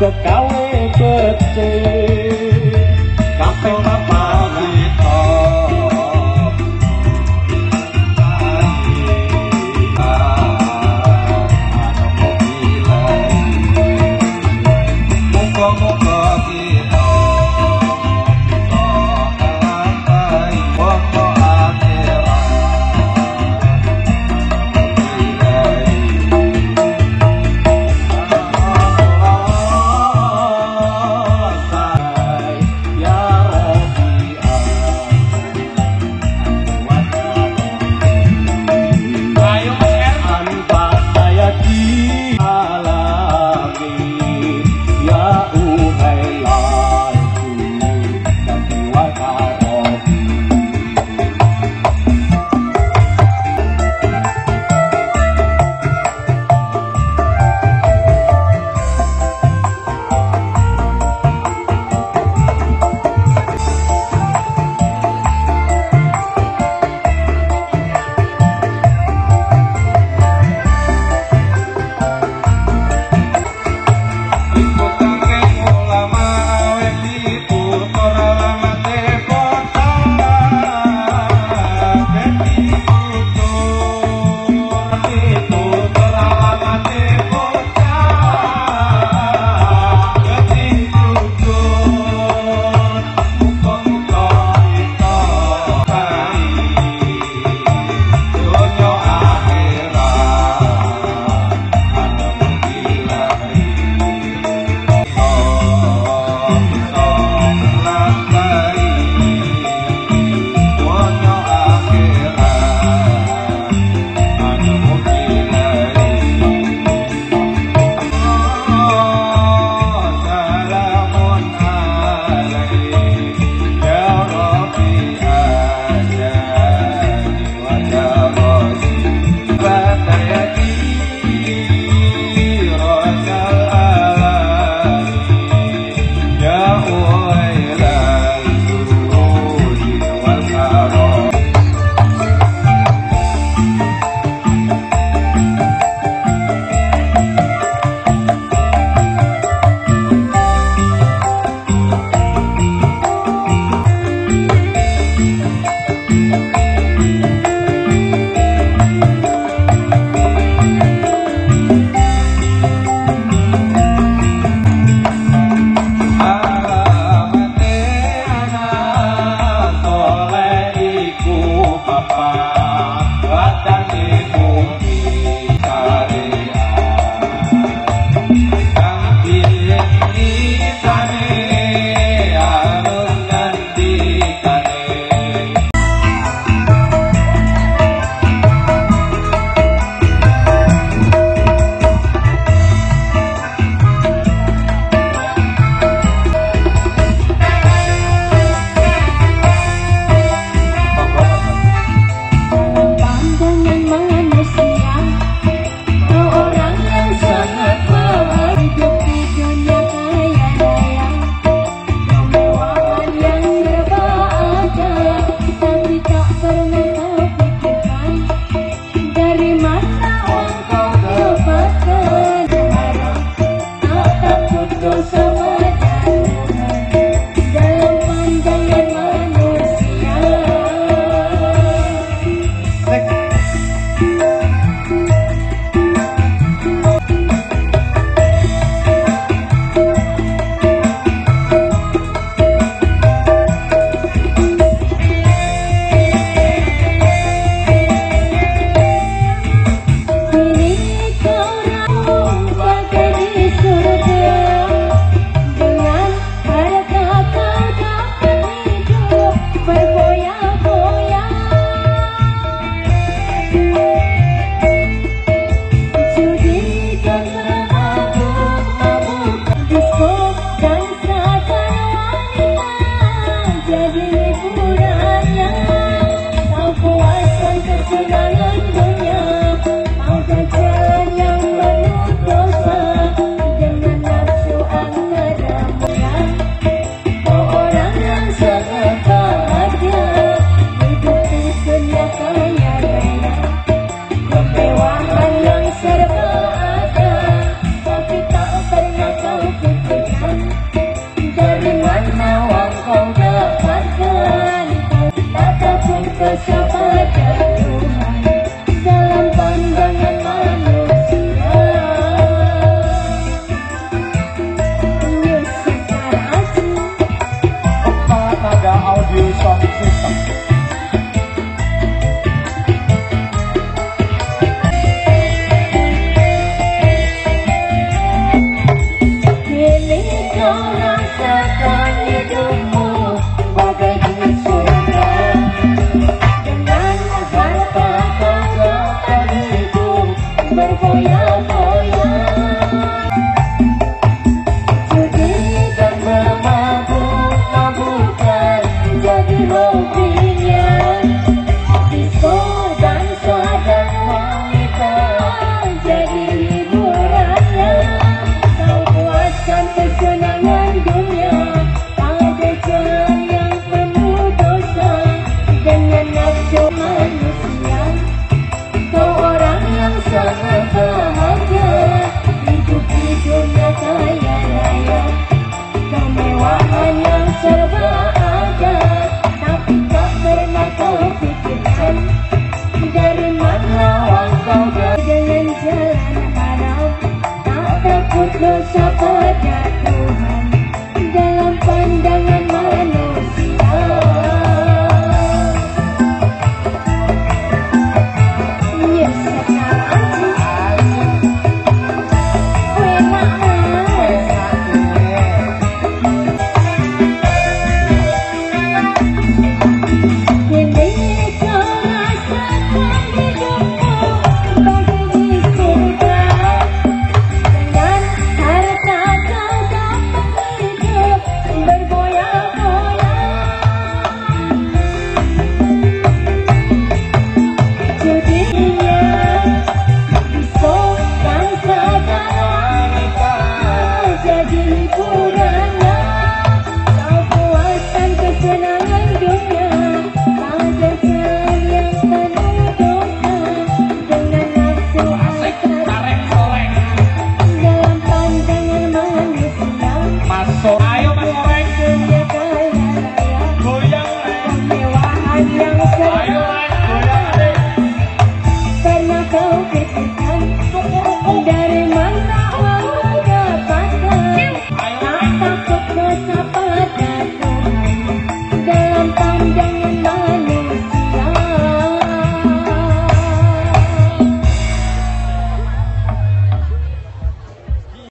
Có Bye. hope Dari mana engkau berjalan jalan haram Tak takut dosa padaku